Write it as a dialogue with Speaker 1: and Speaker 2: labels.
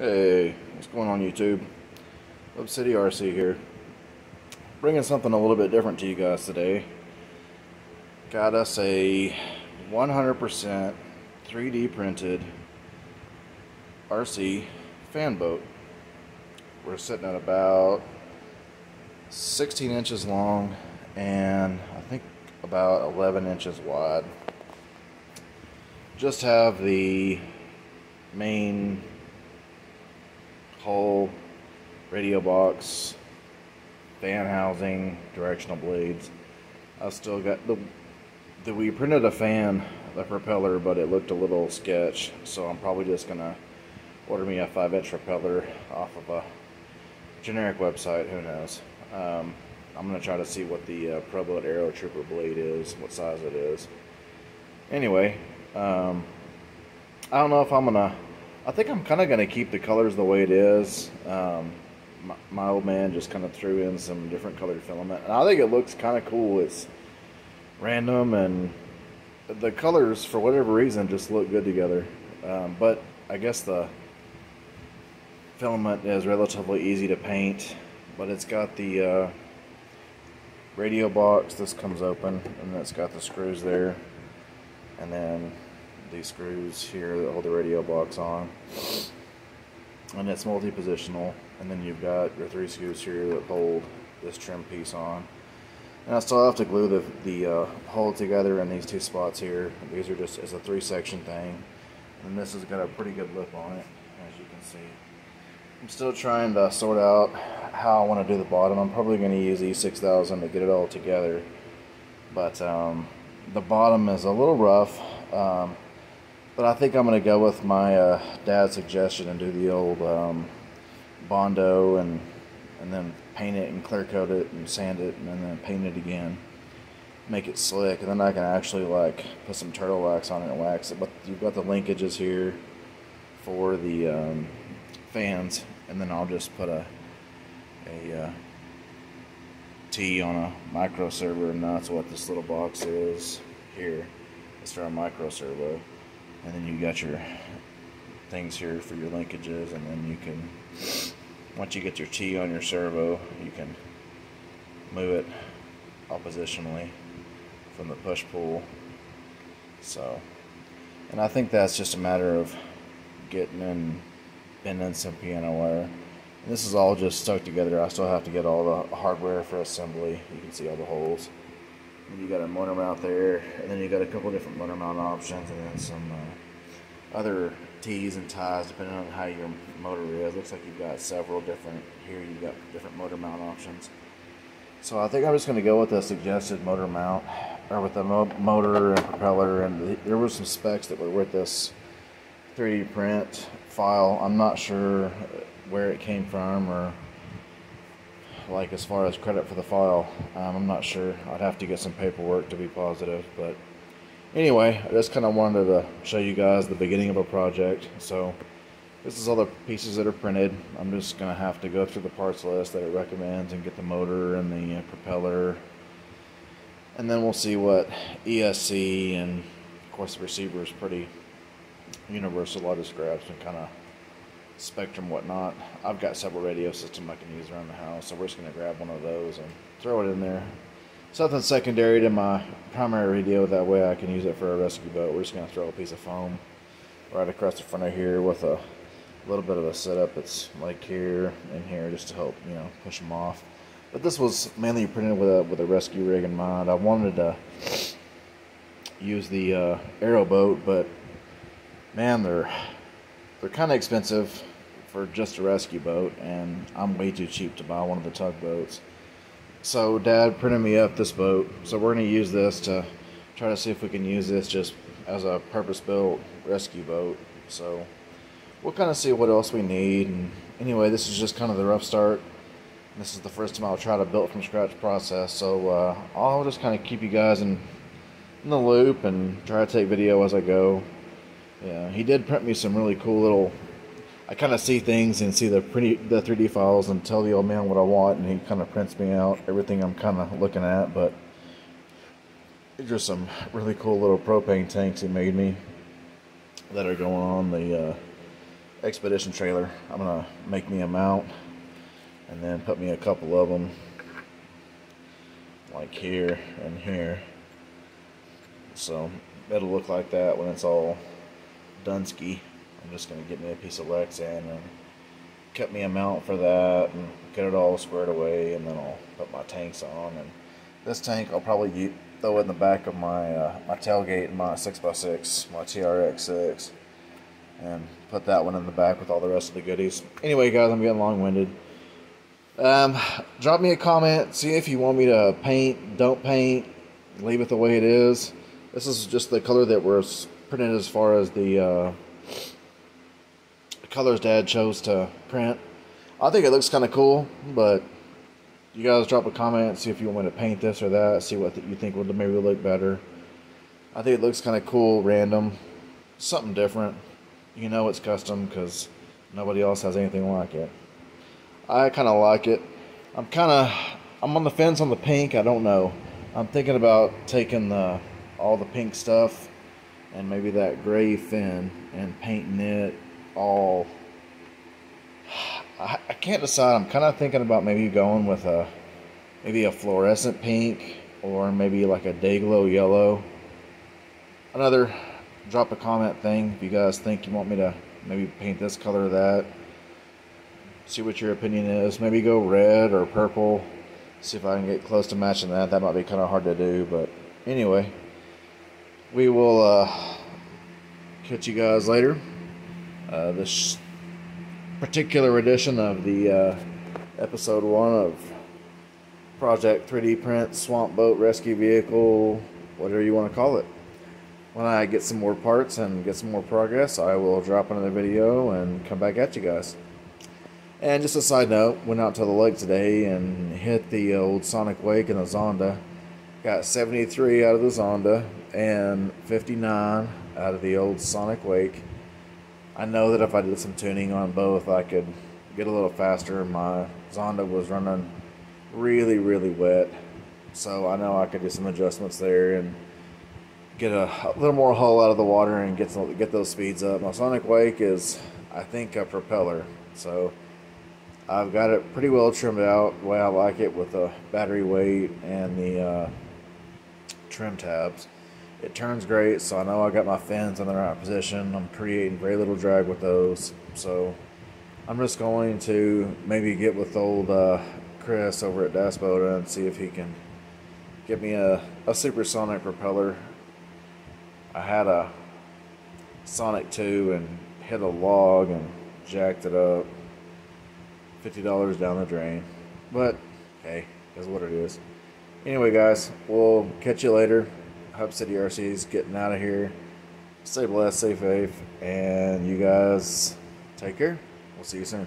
Speaker 1: Hey, what's going on YouTube? Hub City RC here. Bringing something a little bit different to you guys today. Got us a 100% 3D printed RC fan boat. We're sitting at about 16 inches long and I think about 11 inches wide. Just have the main hull, radio box, fan housing, directional blades. I still got the, the we printed a fan, the propeller, but it looked a little sketch, so I'm probably just gonna order me a five inch propeller off of a generic website, who knows. Um, I'm gonna try to see what the uh, Aero Trooper blade is, what size it is. Anyway, um, I don't know if I'm gonna I think I'm kind of going to keep the colors the way it is. Um, my, my, old man just kind of threw in some different colored filament. And I think it looks kind of cool. It's random and the colors, for whatever reason, just look good together. Um, but I guess the filament is relatively easy to paint. But it's got the uh, radio box. This comes open and it's got the screws there. And then these screws here that hold the radio box on. And it's multi-positional. And then you've got your three screws here that hold this trim piece on. And I still have to glue the, the uh, hull together in these two spots here. These are just as a three section thing. And this has got a pretty good lip on it, as you can see. I'm still trying to sort out how I want to do the bottom. I'm probably going to use E6000 to get it all together. But um, the bottom is a little rough. Um, but I think I'm going to go with my uh, dad's suggestion and do the old um, Bondo and and then paint it and clear coat it and sand it and then paint it again. Make it slick and then I can actually like put some turtle wax on it and wax it. But you've got the linkages here for the um, fans and then I'll just put a a uh, T on a micro servo and that's what this little box is here. It's for a micro servo and then you got your things here for your linkages and then you can once you get your T on your servo you can move it oppositionally from the push pull so and I think that's just a matter of getting in bending some piano wire. And this is all just stuck together. I still have to get all the hardware for assembly. You can see all the holes you got a motor mount there, and then you got a couple different motor mount options, and then some uh, other T's and ties depending on how your motor is. Looks like you've got several different, here you've got different motor mount options. So I think I'm just going to go with the suggested motor mount, or with the mo motor and propeller, and the, there were some specs that were with this 3D print file. I'm not sure where it came from or like as far as credit for the file. Um, I'm not sure. I'd have to get some paperwork to be positive, but anyway, I just kind of wanted to show you guys the beginning of a project. So this is all the pieces that are printed. I'm just going to have to go through the parts list that it recommends and get the motor and the uh, propeller. And then we'll see what ESC and of course the receiver is pretty universal. I'll just grab some kind of Spektrum whatnot. I've got several radio systems I can use around the house, so we're just going to grab one of those and throw it in there. Something secondary to my primary radio, that way I can use it for a rescue boat. We're just going to throw a piece of foam right across the front of here with a little bit of a setup that's like here and here just to help, you know, push them off. But this was mainly printed with a, with a rescue rig in mind. I wanted to use the uh, Aero boat, but man, they're they're kind of expensive for just a rescue boat, and I'm way too cheap to buy one of the tugboats. So Dad printed me up this boat, so we're going to use this to try to see if we can use this just as a purpose-built rescue boat. So we'll kind of see what else we need. And anyway, this is just kind of the rough start. This is the first time I'll try to build from scratch process. So uh, I'll just kind of keep you guys in, in the loop and try to take video as I go. Yeah, he did print me some really cool little I kind of see things and see the pretty the 3D files and tell the old man what I want, and he kind of prints me out everything I'm kind of looking at. But there's some really cool little propane tanks he made me that are going on the uh, expedition trailer. I'm gonna make me a mount and then put me a couple of them like here and here. So it'll look like that when it's all Dunsky. I'm just gonna get me a piece of Lexan and cut me a mount for that and get it all squared away and then I'll put my tanks on. And this tank I'll probably throw in the back of my uh, my tailgate my 6x6 my TRX6 and put that one in the back with all the rest of the goodies. Anyway guys I'm getting long-winded. Um, drop me a comment see if you want me to paint don't paint leave it the way it is. This is just the color that was printed as far as the uh, colors dad chose to print. I think it looks kind of cool, but you guys drop a comment, see if you want me to paint this or that, see what you think would maybe look better. I think it looks kind of cool, random, something different. You know it's custom because nobody else has anything like it. I kind of like it. I'm kind of, I'm on the fence on the pink. I don't know. I'm thinking about taking the all the pink stuff and maybe that gray fin and painting it all. I, I can't decide. I'm kind of thinking about maybe going with a maybe a fluorescent pink or maybe like a day glow yellow. Another drop a comment thing if you guys think you want me to maybe paint this color or that. See what your opinion is. Maybe go red or purple. See if I can get close to matching that. That might be kind of hard to do but anyway we will uh, catch you guys later uh, this particular edition of the uh, episode one of Project 3D Print Swamp Boat Rescue Vehicle, whatever you want to call it. When I get some more parts and get some more progress, I will drop another video and come back at you guys. And just a side note, went out to the lake today and hit the old Sonic Wake in the Zonda. Got 73 out of the Zonda and 59 out of the old Sonic Wake. I know that if I did some tuning on both, I could get a little faster. My Zonda was running really, really wet, so I know I could do some adjustments there and get a, a little more hull out of the water and get some, get those speeds up. My Sonic Wake is, I think, a propeller, so I've got it pretty well trimmed out the way I like it with the battery weight and the uh, trim tabs. It turns great, so I know I got my fins in the right position. I'm creating very little drag with those. So I'm just going to maybe get with old uh, Chris over at Dasboda and see if he can get me a, a supersonic propeller. I had a Sonic 2 and hit a log and jacked it up. $50 down the drain. But, hey, is what it is. Anyway, guys, we'll catch you later. Hub City RC's getting out of here. Stay blessed, stay safe, and you guys take care. We'll see you soon.